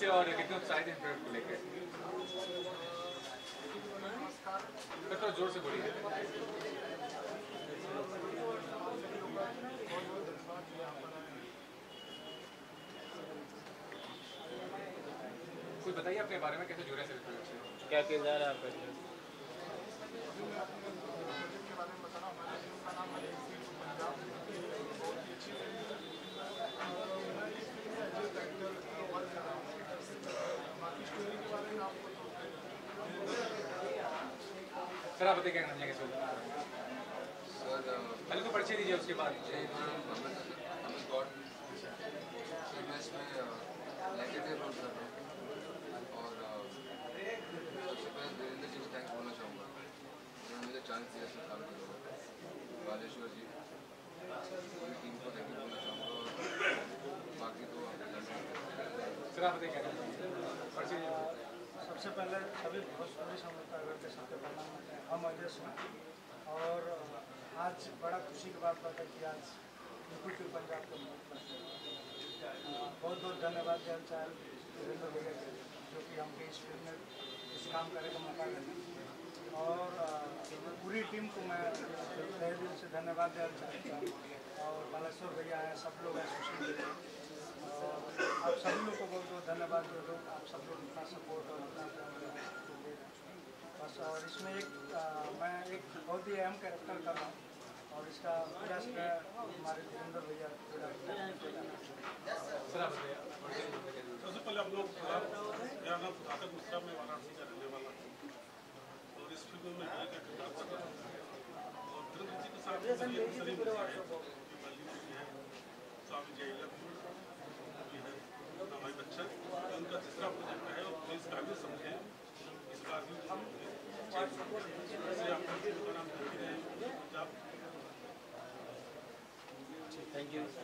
से और कितने उत्साहित हैं प्रोडक्ट को लेकर थोड़ा ज़ोर से बोलिए। कुछ बताइए अपने बारे में, कैसे जुड़े से? क्या किरदार है आपका? सर आप बताइए क्या करना चाहेंगे सर सर पहले तो परिचय दीजिए उसके बाद। जय गौड सर मैं इसमें लेकेटे रोल कर रहा हूँ। और सबसे पहले वीरेंद्र जी को थैंक्स बोलना चाहूँगा। मुझे चांस दिया सर काम करने बालेश्वर जी पूरी टीम को थैंक यू बोलना चाहूँगा। और बाकी तो आप सर आप बताइए क्या करना चाहेंगे परिचय दीजिए। सबसे पहले सभी भोजपुरी समुदाय के सबके प्रणाम हम अजय सिंह और आज बड़ा खुशी की बात है कि आज फिर पंजाब को बहुत बहुत धन्यवाद देना चाहे वीरेंद्र भैया के जो कि हमको इस फ़िल्म में, इस काम करने का मौका मिला और पूरी टीम को मैं तहे दिल से धन्यवाद देना चाहता हूँ। और बालेश्वर भैया हैं, सब लोग हैं, सोशल मीडिया आप सभी लोग को बहुत बहुत धन्यवाद जो लोग आप सब लोग इतना सपोर्ट और इतना प्यार दे रहे हैं, तो दे रहे हैं। बस और इसमें एक अ, मैं एक बहुत ही अहम कैरेक्टर कर रहा और इसका पूरा श्रेय हमारे धीरेन्द्र भैया सबसे पहले हम लोग मेरा नाम सुधाकर मिश्रा मैं वाराणसी का रहने वाला हूँ और इस फ़िल्म में मैं का किरदार कर रहा और वीरेंद्र जी के साथ स्वामी जय भी है। हमारी बच्चन। उनका तीसरा प्रोजेक्ट है, और प्लीज़ काफ़ी समझे। इस बार भी हम से